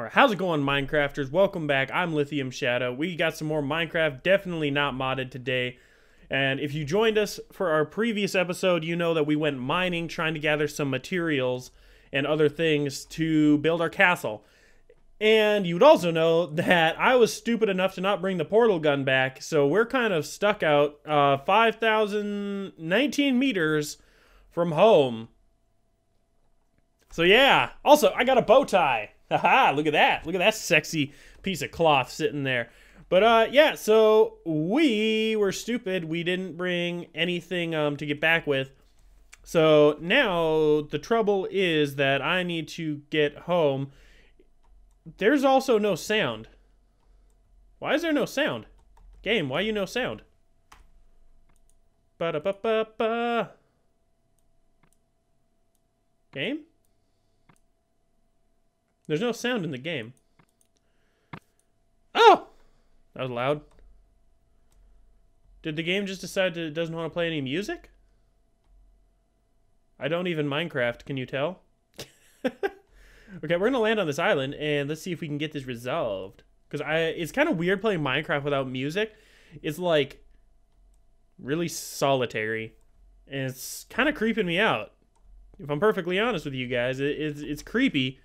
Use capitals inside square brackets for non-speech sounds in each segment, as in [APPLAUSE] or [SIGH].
Alright, how's it going, Minecrafters? Welcome back. I'm Lithium Shadow. We got some more Minecraft, definitely not modded today. And if you joined us for our previous episode, you know that we went mining, trying to gather some materials and other things to build our castle. And you'd also know that I was stupid enough to not bring the portal gun back, so we're kind of stuck out uh, 5,019 meters from home. So yeah, also, I got a bow tie. [LAUGHS] Haha, look at that. Look at that sexy piece of cloth sitting there. But uh, yeah, so we were stupid. We didn't bring anything um, to get back with. So now the trouble is that I need to get home. There's also no sound. Why is there no sound? Game, why you no sound? Ba da ba ba ba. Game? There's no sound in the game. Oh! That was loud. Did the game just decide that it doesn't want to play any music? I don't even Minecraft, can you tell? [LAUGHS] okay, we're going to land on this island, and let's see if we can get this resolved. Because I, it's kind of weird playing Minecraft without music. It's like really solitary. And it's kind of creeping me out. If I'm perfectly honest with you guys, it, it's, it's creepy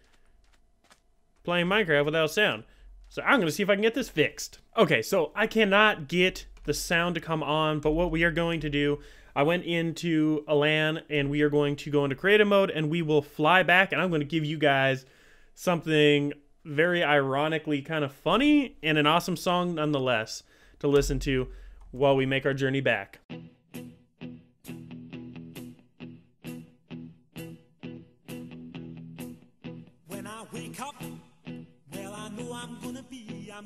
playing Minecraft without sound. So I'm to see if I can get this fixed. Okay, so I cannot get the sound to come on, but what we are going to do, I went into a LAN and we are going to go into creative mode and we will fly back and I'm to give you guys something very ironically kind of funny and an awesome song nonetheless to listen to while we make our journey back.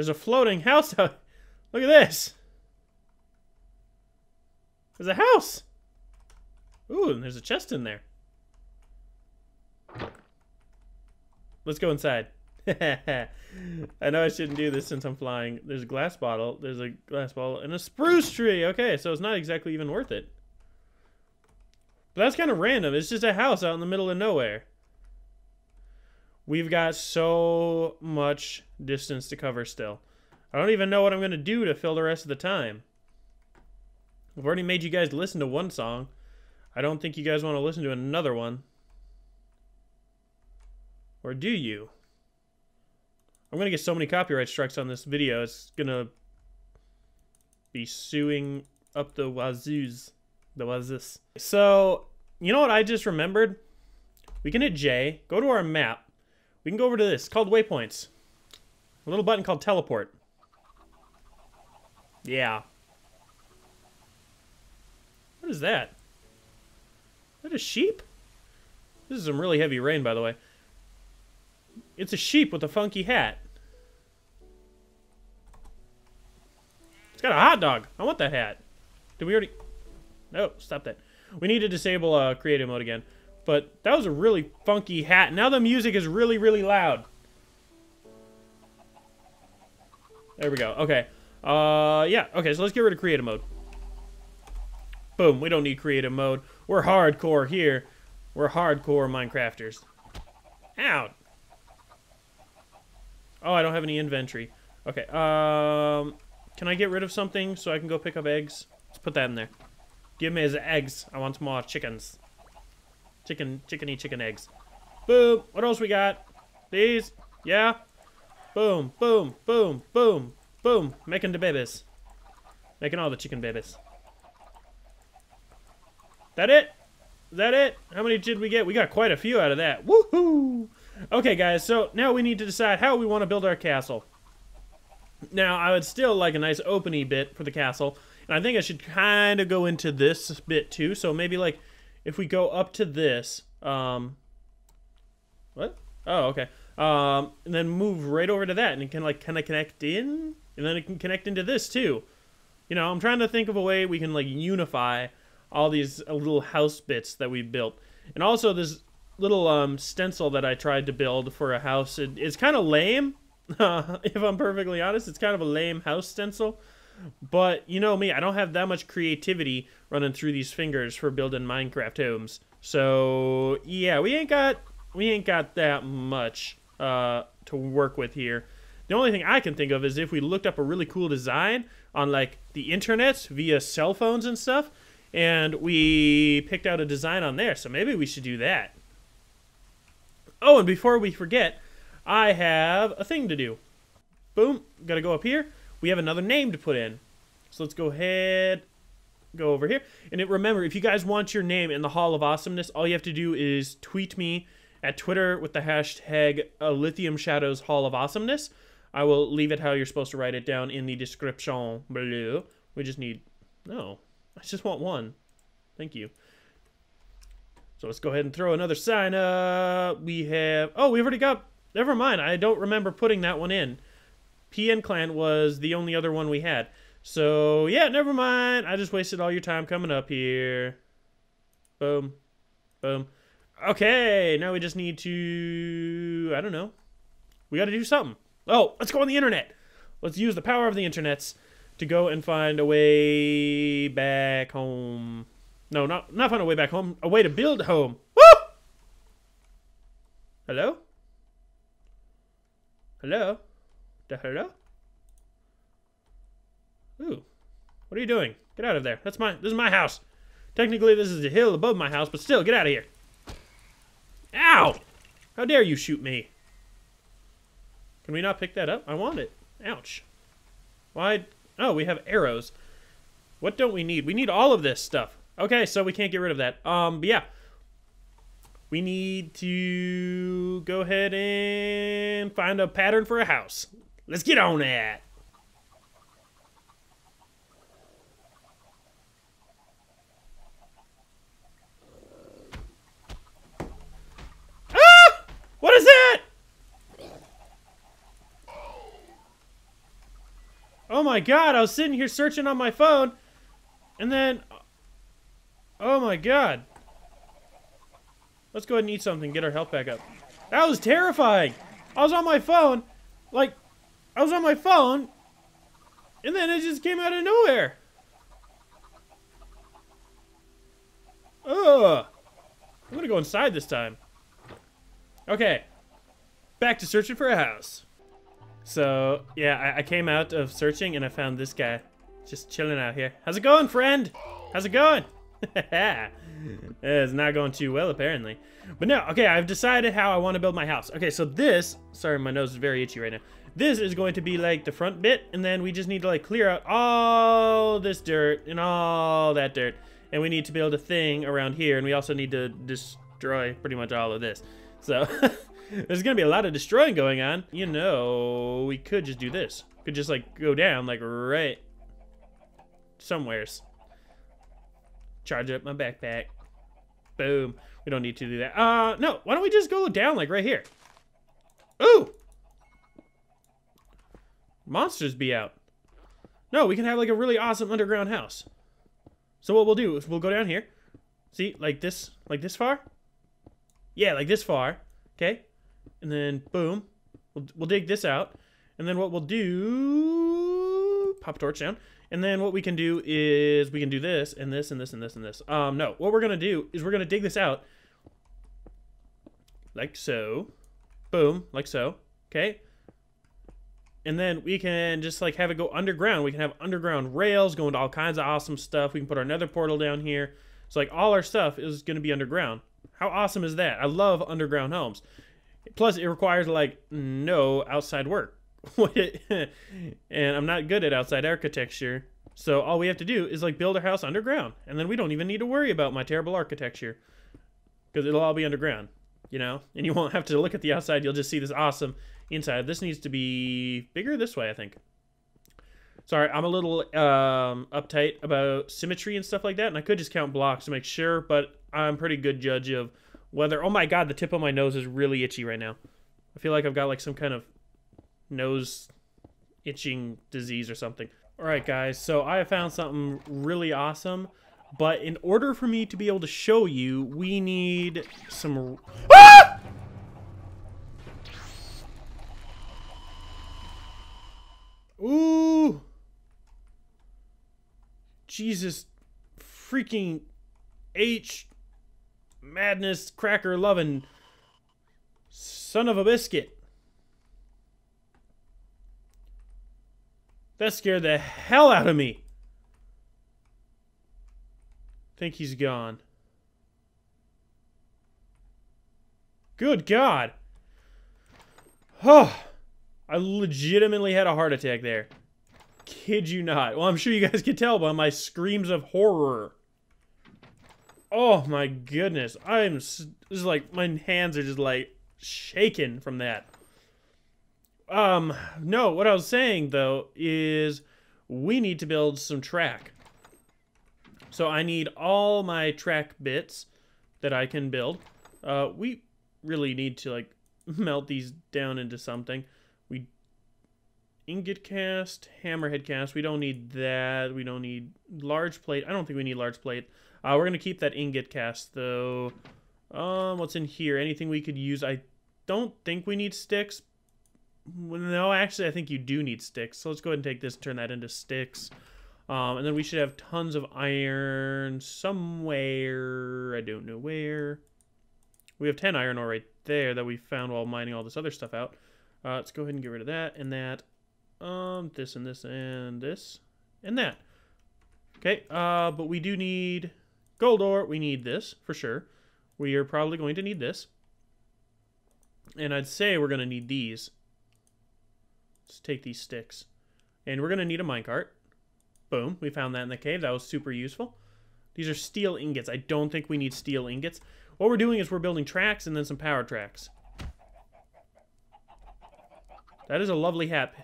There's a floating house. [LAUGHS] Look at this. There's a house. Ooh, and there's a chest in there. Let's go inside. [LAUGHS] I know I shouldn't do this since I'm flying. There's a glass bottle. There's a glass bottle and a spruce tree. Okay, so it's not exactly even worth it. But that's kind of random. It's just a house out in the middle of nowhere. We've got so much distance to cover still. I don't even know what I'm going to do to fill the rest of the time. I've already made you guys listen to one song. I don't think you guys want to listen to another one. Or do you? I'm going to get so many copyright strikes on this video, it's going to be suing up the wazoos. The wazoos. So, you know what I just remembered? We can hit J, go to our map. We can go over to this, called waypoints. A little button called teleport. Yeah. What is that? Is that a sheep? This is some really heavy rain, by the way. It's a sheep with a funky hat. It's got a hot dog. I want that hat. Did we already... No, stop that. We need to disable uh, creative mode again. But that was a really funky hat. Now the music is really, really loud. There we go. Okay. Uh, yeah. Okay, so let's get rid of creative mode. Boom. We don't need creative mode. We're hardcore here. We're hardcore Minecrafters. Out. Oh, I don't have any inventory. Okay. Um, can I get rid of something so I can go pick up eggs? Let's put that in there. Give me his eggs. I want more chickens. Chicken, chickeny chicken eggs. Boom. What else we got? These. Yeah. Boom, boom, boom, boom, boom. Making the babies. Making all the chicken babies. That it? Is that it? How many did we get? We got quite a few out of that. Woohoo! Okay, guys, so now we need to decide how we want to build our castle. Now, I would still like a nice openy bit for the castle, and I think I should kind of go into this bit too. So maybe like if we go up to this, um, what? Oh, okay. Um, and then move right over to that, and it can like kind of connect in, and then it can connect into this too. You know, I'm trying to think of a way we can like unify all these uh, little house bits that we built, and also this little um stencil that I tried to build for a house. It, it's kind of lame, [LAUGHS] if I'm perfectly honest. It's kind of a lame house stencil. But you know me, I don't have that much creativity running through these fingers for building Minecraft homes. So yeah, we ain't got we ain't got that much uh, to work with here. The only thing I can think of is if we looked up a really cool design on like the internet via cell phones and stuff, and we picked out a design on there. So maybe we should do that. Oh, and before we forget, I have a thing to do. Boom, gotta go up here we have another name to put in. So let's go ahead, go over here. And it, remember, if you guys want your name in the Hall of Awesomeness, all you have to do is tweet me at Twitter with the hashtag uh, Lithium Shadows Hall of Awesomeness. I will leave it how you're supposed to write it down in the description below. We just need, no, I just want one. Thank you. So let's go ahead and throw another sign up. We have, oh, we've already got, never mind. I don't remember putting that one in. PN Clan was the only other one we had. So, yeah, never mind. I just wasted all your time coming up here. Boom. Boom. Okay, now we just need to... I don't know. We got to do something. Oh, let's go on the internet. Let's use the power of the internets to go and find a way back home. No, not, not find a way back home. A way to build a home. Woo! Hello? Hello? The hello? Ooh. What are you doing? Get out of there. That's my this is my house. Technically this is a hill above my house, but still, get out of here. Ow! How dare you shoot me? Can we not pick that up? I want it. Ouch. Why? Oh, we have arrows. What don't we need? We need all of this stuff. Okay, so we can't get rid of that. Um, but yeah we need to go ahead and find a pattern for a house. Let's get on that. Ah! What is that? Oh my god, I was sitting here searching on my phone, and then... Oh my god. Let's go ahead and eat something, get our health back up. That was terrifying! I was on my phone, like, I was on my phone, and then it just came out of nowhere. Ugh. I'm gonna go inside this time. Okay. Back to searching for a house. So, yeah, I, I came out of searching and I found this guy. Just chilling out here. How's it going, friend? How's it going? [LAUGHS] Eh, it's not going too well, apparently. But no, okay, I've decided how I want to build my house. Okay, so this, sorry, my nose is very itchy right now. This is going to be like the front bit, and then we just need to like clear out all this dirt and all that dirt. And we need to build a thing around here, and we also need to destroy pretty much all of this. So, [LAUGHS] there's gonna be a lot of destroying going on. You know, we could just do this. Could just like go down like right somewheres. Charge up my backpack. Boom. We don't need to do that. Uh, no. Why don't we just go down, like, right here? Ooh! Monsters be out. No, we can have, like, a really awesome underground house. So what we'll do is we'll go down here. See, like this, like this far? Yeah, like this far. Okay? And then, boom. We'll, we'll dig this out. And then what we'll do... Pop torch down. And then what we can do is we can do this and this and this and this and this. Um, no, what we're going to do is we're going to dig this out. Like so. Boom, like so. Okay. and then we can just like have it go underground. We can have underground rails going to all kinds of awesome stuff. We can put our nether portal down here. So like all our stuff is going to be underground. How awesome is that? I love underground homes. Plus, it requires like no outside work. [LAUGHS] and I'm not good at outside architecture. So all we have to do is like build a house underground, and then we don't even need to worry about my terrible architecture because it'll all be underground, you know. And you won't have to look at the outside; you'll just see this awesome inside. This needs to be bigger this way, I think. Sorry, I'm a little um, uptight about symmetry and stuff like that, and I could just count blocks to make sure, but I'm pretty good judge of whether. Oh my god, the tip of my nose is really itchy right now. I feel like I've got like some kind of nose itching disease or something. All right, guys, so I have found something really awesome, but in order for me to be able to show you, we need some... Ah! [GASPS] Ooh! Jesus freaking H madness cracker loving son of a biscuit. That scared the hell out of me. think he's gone. Good God. Oh, I legitimately had a heart attack there. Kid you not. Well, I'm sure you guys can tell by my screams of horror. Oh my goodness. I'm just like, my hands are just like shaking from that. Um, no, what I was saying though is we need to build some track. So I need all my track bits that I can build. Uh, we really need to like [LAUGHS] melt these down into something. We ingot cast, hammerhead cast. We don't need that. We don't need large plate. I don't think we need large plate. Uh, we're gonna keep that ingot cast though. Um, what's in here? Anything we could use? I don't think we need sticks, no, actually, I think you do need sticks. So let's go ahead and take this and turn that into sticks. Um, and then we should have tons of iron somewhere. I don't know where. We have 10 iron ore right there that we found while mining all this other stuff out. Uh, let's go ahead and get rid of that and that. Um, this and this and this and that. Okay, uh, but we do need gold ore. We need this for sure. We are probably going to need this. And I'd say we're going to need these. Let's take these sticks. And we're going to need a minecart. Boom. We found that in the cave. That was super useful. These are steel ingots. I don't think we need steel ingots. What we're doing is we're building tracks and then some power tracks. That is a lovely hat.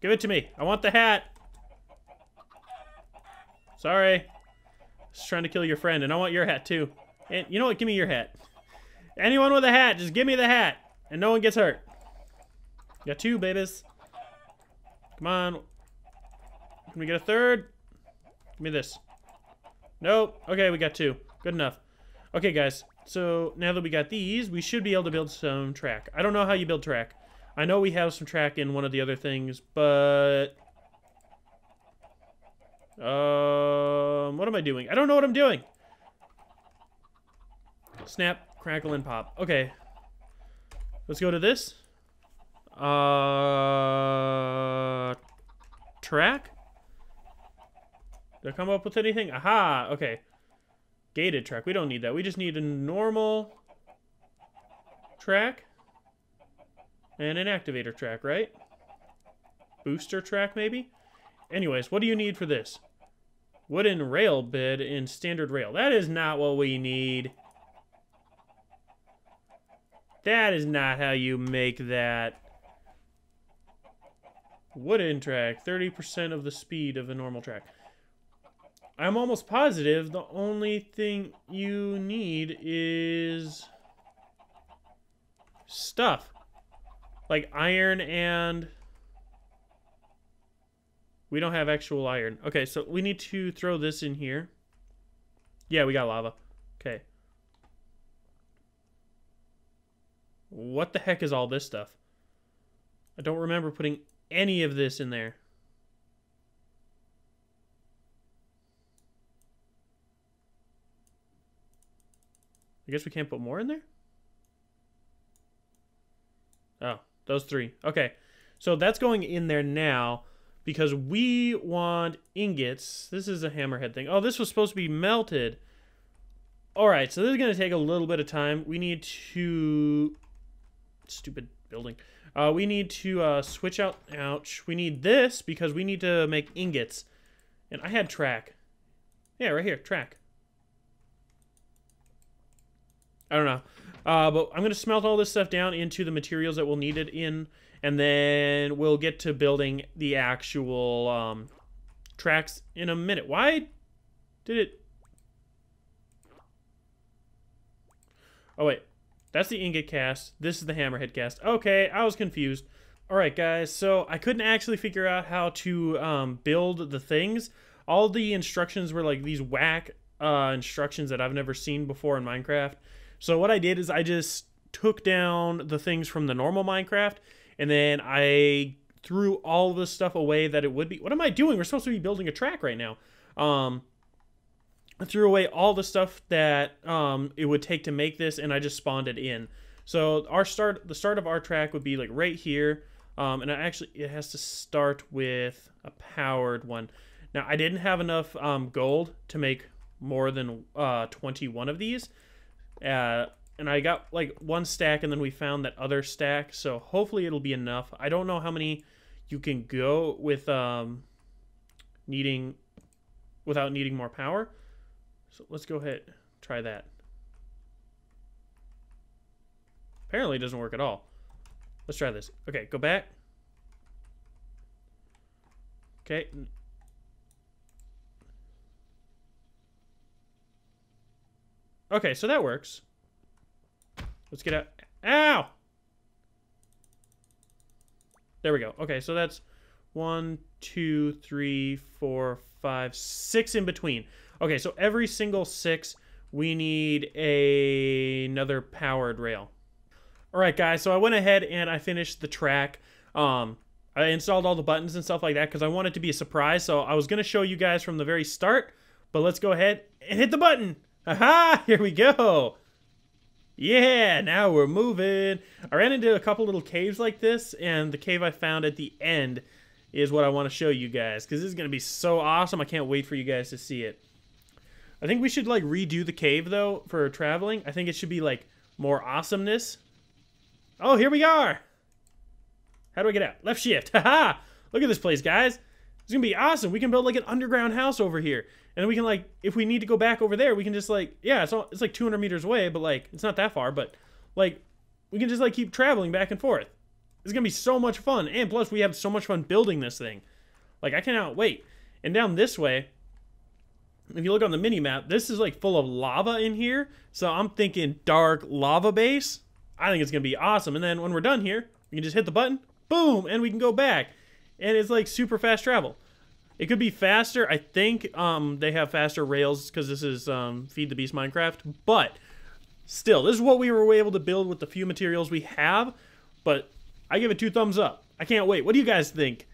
Give it to me. I want the hat. Sorry. Just trying to kill your friend, and I want your hat too. And you know what? Give me your hat. Anyone with a hat, just give me the hat, and no one gets hurt. Got two babies. Come on. Can we get a third? Give me this. Nope. Okay, we got two. Good enough. Okay, guys. So now that we got these, we should be able to build some track. I don't know how you build track. I know we have some track in one of the other things, but... Um, what am I doing? I don't know what I'm doing. Snap, crackle, and pop. Okay. Let's go to this. Uh, track? Did I come up with anything? Aha! Okay. Gated track. We don't need that. We just need a normal track and an activator track, right? Booster track, maybe? Anyways, what do you need for this? Wooden rail bed in standard rail. That is not what we need. That is not how you make that. Wooden track, 30% of the speed of a normal track. I'm almost positive the only thing you need is stuff. Like iron and... We don't have actual iron. Okay, so we need to throw this in here. Yeah, we got lava. Okay. What the heck is all this stuff? I don't remember putting any of this in there. I guess we can't put more in there? Oh, those three. Okay. So that's going in there now because we want ingots. This is a hammerhead thing. Oh, this was supposed to be melted. All right, so this is going to take a little bit of time. We need to... Stupid building. Uh, we need to uh, switch out... Ouch. We need this because we need to make ingots. And I had track. Yeah, right here. Track. I don't know. Uh, but I'm going to smelt all this stuff down into the materials that we'll need it in. And then we'll get to building the actual um, tracks in a minute. Why did it... Oh, wait. That's the ingot cast. This is the hammerhead cast. Okay, I was confused. Alright, guys, so I couldn't actually figure out how to um, build the things. All the instructions were like these whack uh, instructions that I've never seen before in Minecraft. So what I did is I just took down the things from the normal Minecraft, and then I threw all the stuff away that it would be. What am I doing? We're supposed to be building a track right now. Um, I threw away all the stuff that um, it would take to make this, and I just spawned it in. So our start, the start of our track would be like right here, um, and it actually it has to start with a powered one. Now I didn't have enough um, gold to make more than uh, 21 of these, uh, and I got like one stack, and then we found that other stack. So hopefully it'll be enough. I don't know how many you can go with um, needing without needing more power. So let's go ahead try that. Apparently it doesn't work at all. Let's try this. Okay, go back. Okay. Okay, so that works. Let's get out. Ow! There we go. Okay, so that's one, two, three, four, five, six in between. Okay, so every single six, we need a, another powered rail. All right, guys, so I went ahead and I finished the track. Um, I installed all the buttons and stuff like that because I wanted to be a surprise. So I was going to show you guys from the very start, but let's go ahead and hit the button. Aha, [LAUGHS] here we go. Yeah, now we're moving. I ran into a couple little caves like this, and the cave I found at the end is what I want to show you guys, because this is going to be so awesome. I can't wait for you guys to see it. I think we should, like, redo the cave, though, for traveling. I think it should be, like, more awesomeness. Oh, here we are! How do I get out? Left shift. [LAUGHS] Haha! Look at this place, guys. It's gonna be awesome. We can build, like, an underground house over here. And we can, like, if we need to go back over there, we can just, like, yeah, it's, all, it's like 200 meters away, but, like, it's not that far, but, like, we can just, like, keep traveling back and forth. It's gonna be so much fun. And plus, we have so much fun building this thing. Like, I cannot wait. And down this way, if you look on the mini map, this is like full of lava in here. So I'm thinking dark lava base. I think it's gonna be awesome. And then when we're done here, we can just hit the button, boom, and we can go back. And it's like super fast travel. It could be faster. I think um, they have faster rails because this is um, Feed the Beast Minecraft. But still, this is what we were able to build with the few materials we have. But I give it two thumbs up. I can't wait. What do you guys think?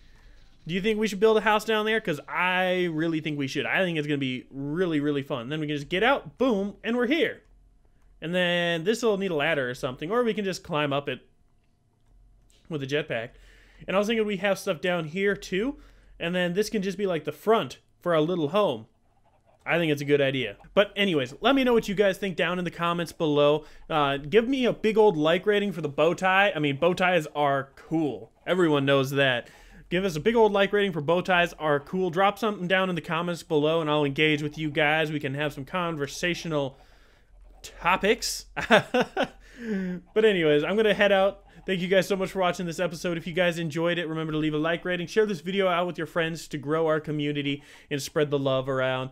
Do you think we should build a house down there? Because I really think we should. I think it's going to be really, really fun. Then we can just get out, boom, and we're here. And then this will need a ladder or something. Or we can just climb up it with a jetpack. And I was thinking we have stuff down here too. And then this can just be like the front for our little home. I think it's a good idea. But anyways, let me know what you guys think down in the comments below. Uh, give me a big old like rating for the bow tie. I mean, bow ties are cool. Everyone knows that. Give us a big old like rating for bow ties are cool. Drop something down in the comments below and I'll engage with you guys. We can have some conversational topics. [LAUGHS] but anyways, I'm going to head out. Thank you guys so much for watching this episode. If you guys enjoyed it, remember to leave a like rating. Share this video out with your friends to grow our community and spread the love around.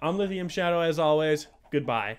I'm Lithium Shadow as always. Goodbye.